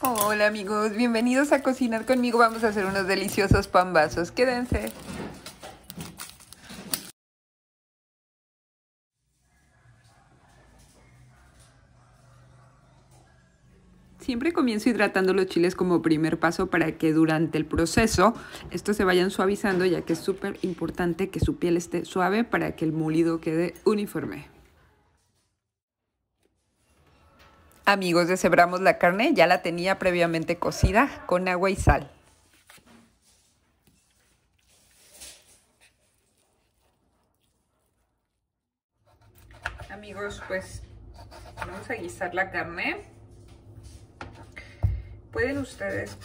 Hola amigos, bienvenidos a cocinar conmigo. Vamos a hacer unos deliciosos pambazos. Quédense. Siempre comienzo hidratando los chiles como primer paso para que durante el proceso estos se vayan suavizando ya que es súper importante que su piel esté suave para que el molido quede uniforme. Amigos, deshebramos la carne, ya la tenía previamente cocida con agua y sal. Amigos, pues vamos a guisar la carne. Pueden ustedes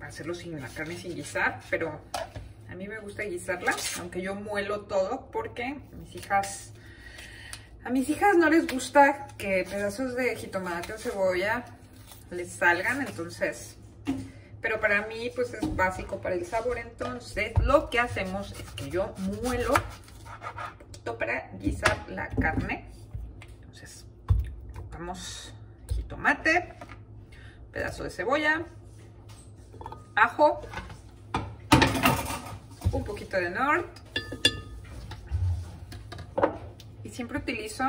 hacerlo sin la carne sin guisar, pero a mí me gusta guisarla, aunque yo muelo todo porque mis hijas a mis hijas no les gusta que pedazos de jitomate o cebolla les salgan, entonces, pero para mí pues es básico para el sabor, entonces lo que hacemos es que yo muelo poquito para guisar la carne, entonces colocamos jitomate, pedazo de cebolla, ajo, un poquito de nord y siempre utilizo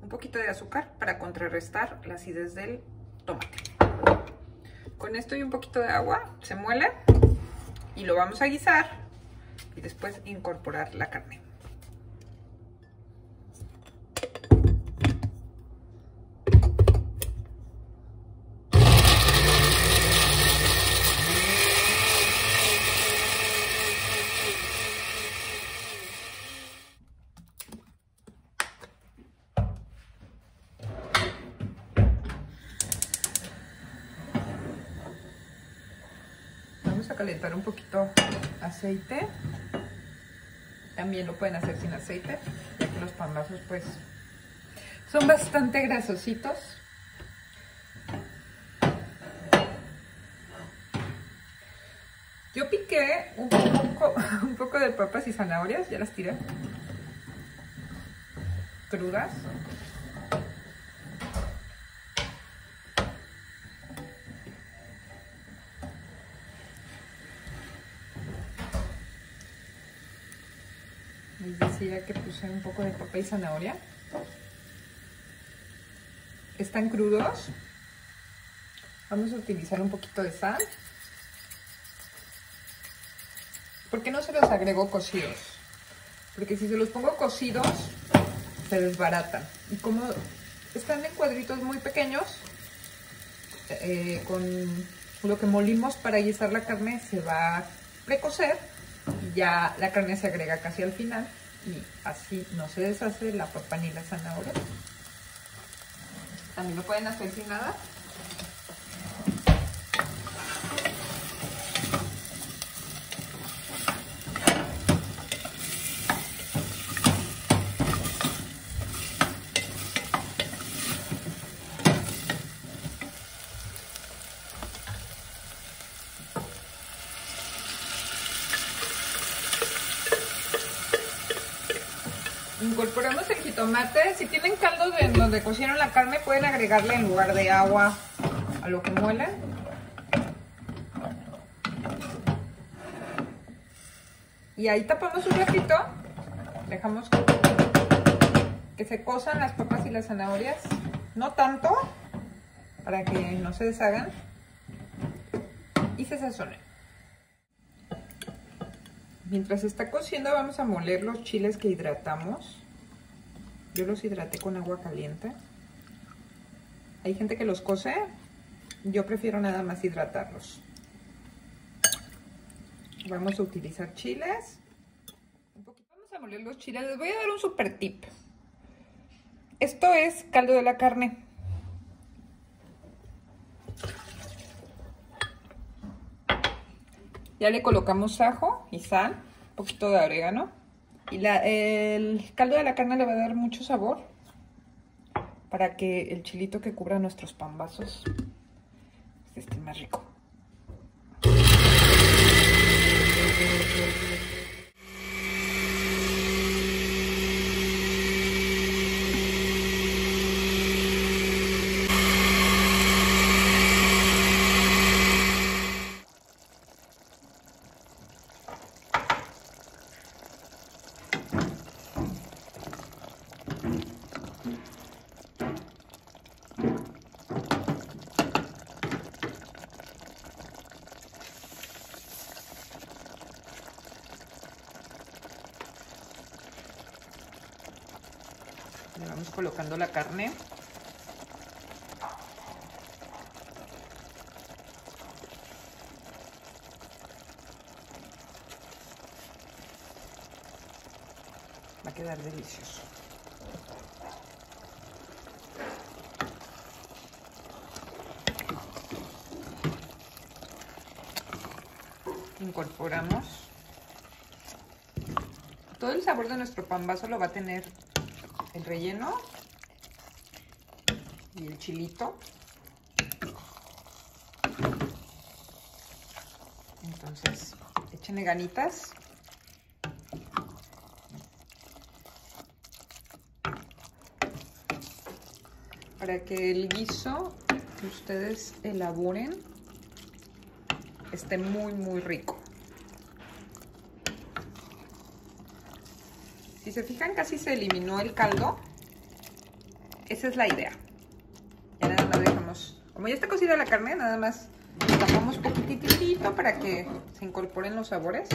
un poquito de azúcar para contrarrestar la acidez del tomate. Con esto y un poquito de agua se muele y lo vamos a guisar y después incorporar la carne. Vamos a calentar un poquito aceite. También lo pueden hacer sin aceite, ya los pambazos pues son bastante grasositos. Yo piqué un poco, un poco de papas y zanahorias, ya las tiré. Crudas. Les un poco de papa y zanahoria. Están crudos. Vamos a utilizar un poquito de sal. ¿Por qué no se los agrego cocidos? Porque si se los pongo cocidos, se desbaratan. Y como están en cuadritos muy pequeños, eh, con lo que molimos para guisar la carne se va a precocer y ya la carne se agrega casi al final y así no se deshace la papa ni la zanahoria. También lo pueden hacer sin nada. Incorporamos el jitomate. Si tienen caldo de donde cocieron la carne, pueden agregarle en lugar de agua a lo que muelen. Y ahí tapamos un ratito. Dejamos que se cosan las papas y las zanahorias. No tanto, para que no se deshagan. Y se sazonen. Mientras está cociendo vamos a moler los chiles que hidratamos. Yo los hidraté con agua caliente. Hay gente que los cose. Yo prefiero nada más hidratarlos. Vamos a utilizar chiles. Vamos a moler los chiles. Les voy a dar un super tip. Esto es caldo de la carne. Ya le colocamos ajo y sal, un poquito de orégano. Y la, el caldo de la carne le va a dar mucho sabor para que el chilito que cubra nuestros pambazos esté más rico. Le vamos colocando la carne. Va a quedar delicioso. Incorporamos. Todo el sabor de nuestro pan lo va a tener el relleno el chilito. Entonces, échenle ganitas. Para que el guiso que ustedes elaboren esté muy, muy rico. Si se fijan, casi se eliminó el caldo. Esa es la idea. Ya nada más dejamos... Como ya está cocida la carne, nada más tapamos poquitito para que se incorporen los sabores.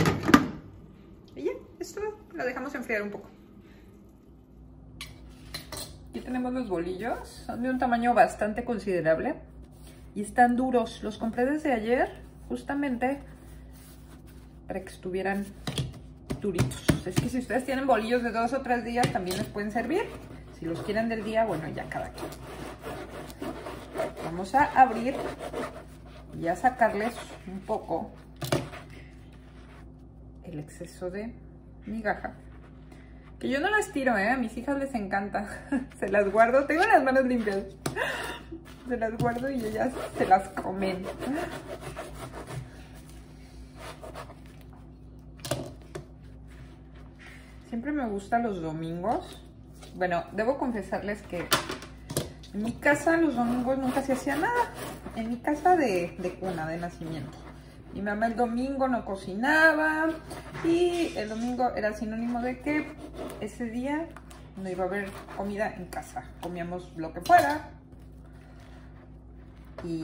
Y ya, esto lo dejamos enfriar un poco. Aquí tenemos los bolillos. Son de un tamaño bastante considerable. Y están duros. Los compré desde ayer, justamente para que estuvieran duritos. Es que si ustedes tienen bolillos de dos o tres días, también les pueden servir. Si los quieren del día, bueno, ya cada quien. Vamos a abrir y a sacarles un poco el exceso de migaja. Que yo no las tiro, ¿eh? A mis hijas les encanta. se las guardo. Tengo las manos limpias. Se las guardo y ellas se las comen. Siempre me gustan los domingos. Bueno, debo confesarles que en mi casa los domingos nunca se hacía nada. En mi casa de, cuna, de nacimiento. Mi mamá el domingo no cocinaba y el domingo era sinónimo de que ese día no iba a haber comida en casa. Comíamos lo que fuera. Y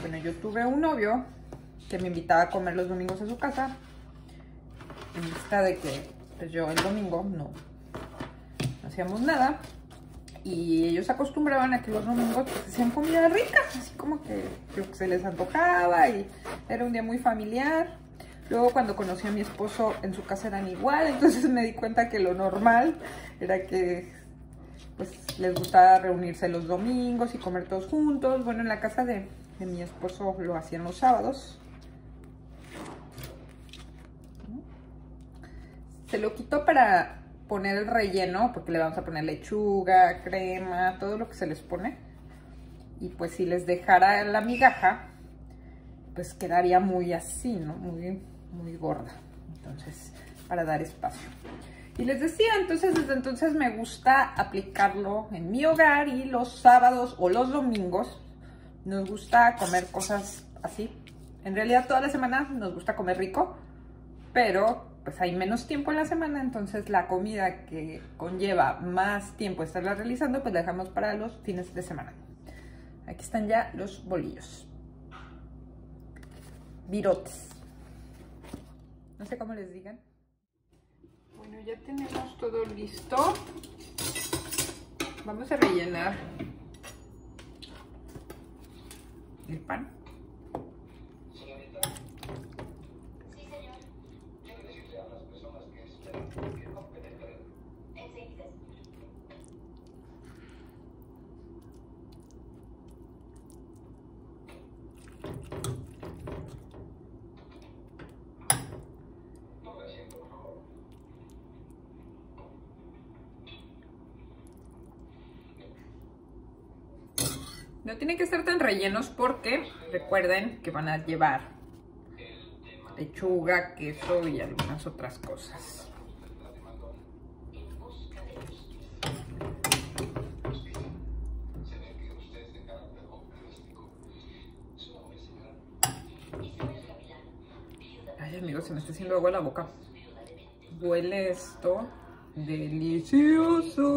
bueno, yo tuve un novio que me invitaba a comer los domingos a su casa. En vista de que pues yo el domingo no hacíamos nada. Y ellos acostumbraban a que los domingos pues, hacían comida rica, así como que lo que se les antojaba y era un día muy familiar. Luego cuando conocí a mi esposo en su casa eran igual, entonces me di cuenta que lo normal era que pues les gustaba reunirse los domingos y comer todos juntos. Bueno, en la casa de, de mi esposo lo hacían los sábados. Se lo quito para poner el relleno, porque le vamos a poner lechuga, crema, todo lo que se les pone. Y pues si les dejara la migaja, pues quedaría muy así, ¿no? Muy, muy gorda. Entonces, para dar espacio. Y les decía, entonces desde entonces me gusta aplicarlo en mi hogar y los sábados o los domingos nos gusta comer cosas así. En realidad toda la semana nos gusta comer rico, pero pues hay menos tiempo en la semana, entonces la comida que conlleva más tiempo estarla realizando, pues la dejamos para los fines de semana. Aquí están ya los bolillos. Virotes. No sé cómo les digan. Bueno, ya tenemos todo listo. Vamos a rellenar el pan. No tienen que ser tan rellenos porque recuerden que van a llevar lechuga, queso y algunas otras cosas. Ay amigos, se me está haciendo agua la boca. Huele esto delicioso.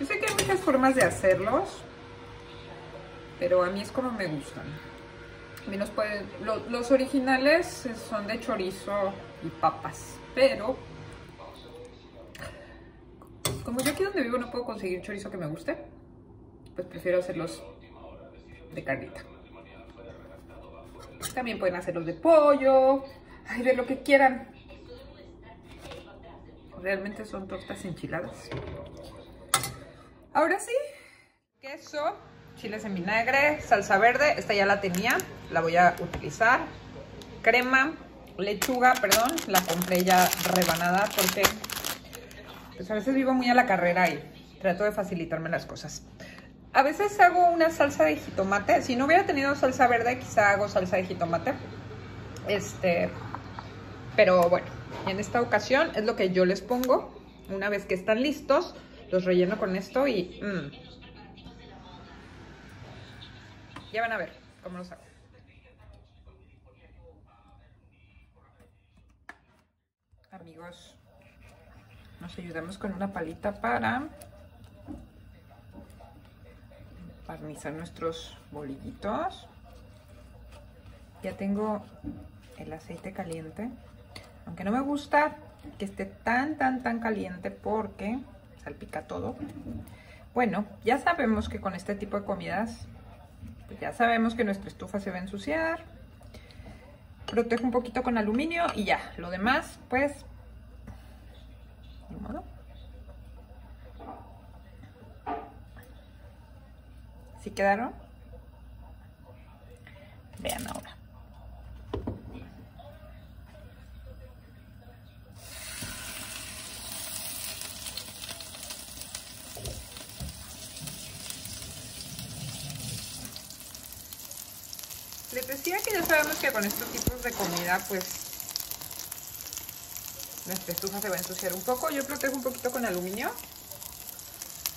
Yo sé que hay formas de hacerlos, pero a mí es como me gustan. A los, los originales son de chorizo y papas. Pero, como yo aquí donde vivo no puedo conseguir chorizo que me guste, pues prefiero hacerlos de carnita. También pueden hacerlos de pollo, ay, de lo que quieran. Realmente son tortas enchiladas. Ahora sí, queso, chiles en vinagre, salsa verde, esta ya la tenía, la voy a utilizar. Crema, lechuga, perdón, la compré ya rebanada porque pues a veces vivo muy a la carrera y trato de facilitarme las cosas. A veces hago una salsa de jitomate. Si no hubiera tenido salsa verde, quizá hago salsa de jitomate. Este, pero bueno, en esta ocasión es lo que yo les pongo. Una vez que están listos, los relleno con esto y... Mmm. Ya van a ver cómo los hago. Amigos, nos ayudamos con una palita para barnizar nuestros bolillitos. Ya tengo el aceite caliente. Aunque no me gusta que esté tan, tan, tan caliente porque salpica todo. Bueno, ya sabemos que con este tipo de comidas, pues ya sabemos que nuestra estufa se va a ensuciar. Protejo un poquito con aluminio y ya. Lo demás, pues, ni modo. ¿Sí quedaron? Vean ahora. Les decía que ya sabemos que con estos tipos de comida, pues, nuestra estufa se va a ensuciar un poco. Yo protejo un poquito con aluminio,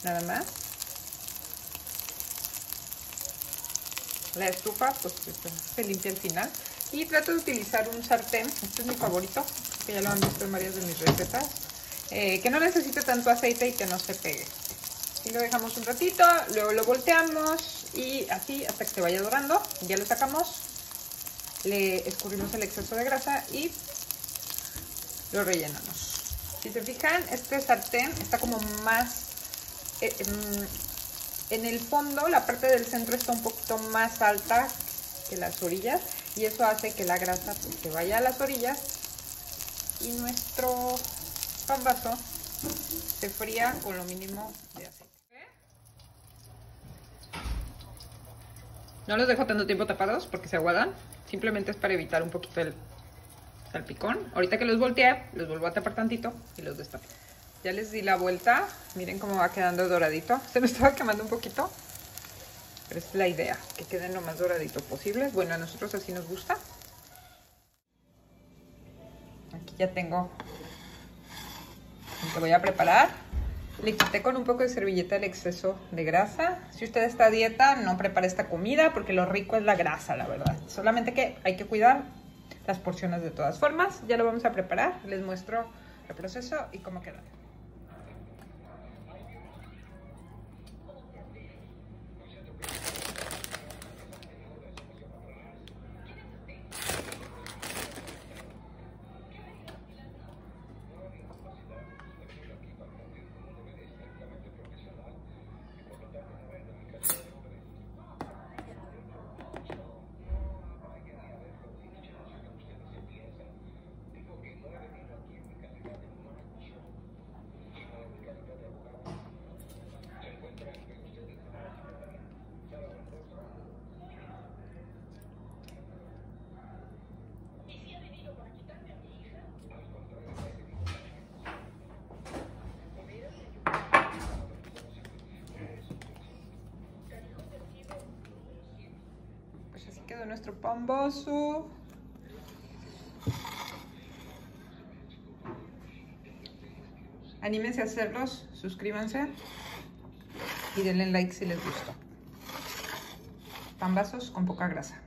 nada más. la estufa pues se limpia al final y trato de utilizar un sartén, este es mi favorito, que ya lo han visto en varias de mis recetas, eh, que no necesite tanto aceite y que no se pegue. Y lo dejamos un ratito, luego lo volteamos y así hasta que se vaya dorando, ya lo sacamos, le escurrimos el exceso de grasa y lo rellenamos. Si se fijan, este sartén está como más... Eh, em, en el fondo, la parte del centro está un poquito más alta que las orillas y eso hace que la grasa pues, se vaya a las orillas y nuestro pan vaso se fría con lo mínimo de aceite. No los dejo tanto tiempo tapados porque se aguadan. Simplemente es para evitar un poquito el salpicón. Ahorita que los volteé, los vuelvo a tapar tantito y los destapo. Ya les di la vuelta. Miren cómo va quedando doradito. Se me estaba quemando un poquito. Pero es la idea, que queden lo más doradito posible. Bueno, a nosotros así nos gusta. Aquí ya tengo lo que voy a preparar. Le quité con un poco de servilleta el exceso de grasa. Si usted está dieta, no prepare esta comida porque lo rico es la grasa, la verdad. Solamente que hay que cuidar las porciones de todas formas. Ya lo vamos a preparar. Les muestro el proceso y cómo queda. Nuestro pambazo. Anímense a hacerlos, suscríbanse y denle like si les gustó. Pambazos con poca grasa.